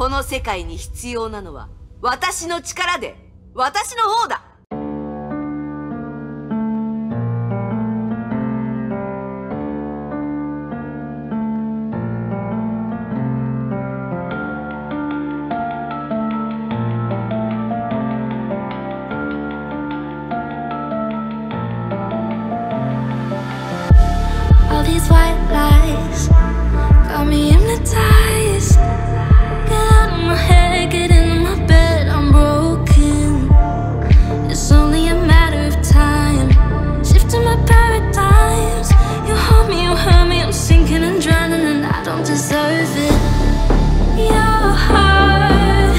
この世界に必要なのは私の力で私の方だ。don't deserve it. Your heart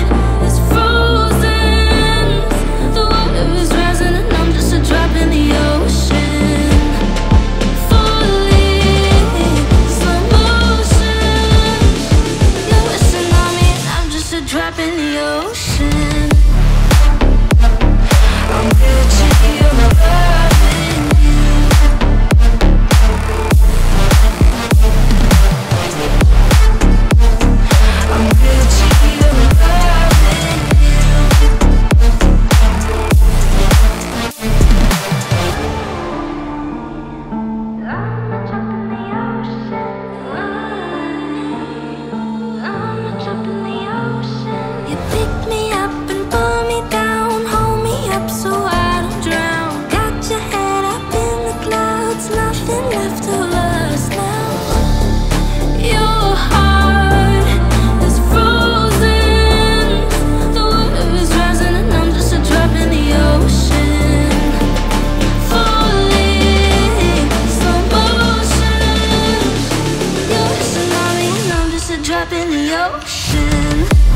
is frozen. The water is rising and I'm just a drop in the ocean. Falling, You're and I'm just a drop in the ocean. drop in the ocean.